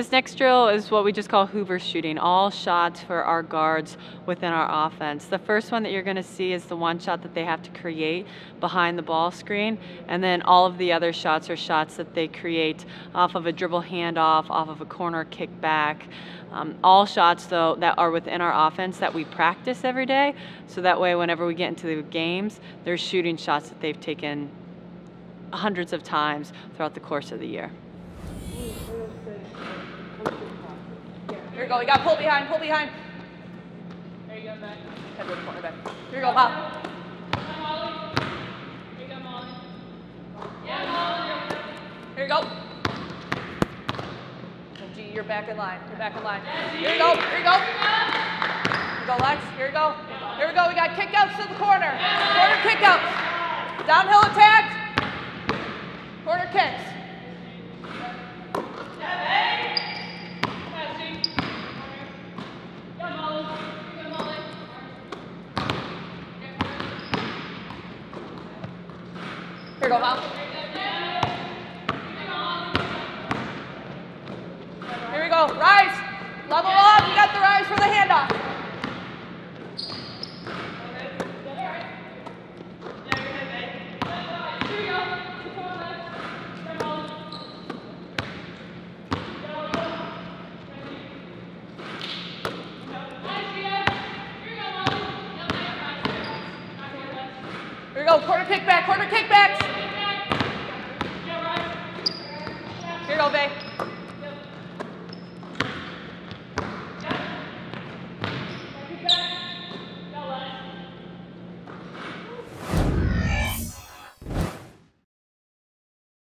This next drill is what we just call Hoover shooting, all shots for our guards within our offense. The first one that you're going to see is the one shot that they have to create behind the ball screen, and then all of the other shots are shots that they create off of a dribble handoff, off of a corner kick back. Um, all shots, though, that are within our offense that we practice every day, so that way, whenever we get into the games, they're shooting shots that they've taken hundreds of times throughout the course of the year. Here you go. You got pull behind. Pull behind. There you go, back. Head with the corner back. Here you go, Pop. Here you go. And G, you're back in line. You're back in line. Here you go. Here you go. Here you go, Lex. Here you go. Here we go. We got kickouts to the corner. Corner kickouts. Downhill attack. Corner kicks. Here go, Mom. Here we go. Rise. Level up. You got the rise for the handoff. go. Quarter kickback. quarter kickback. Here, Obey.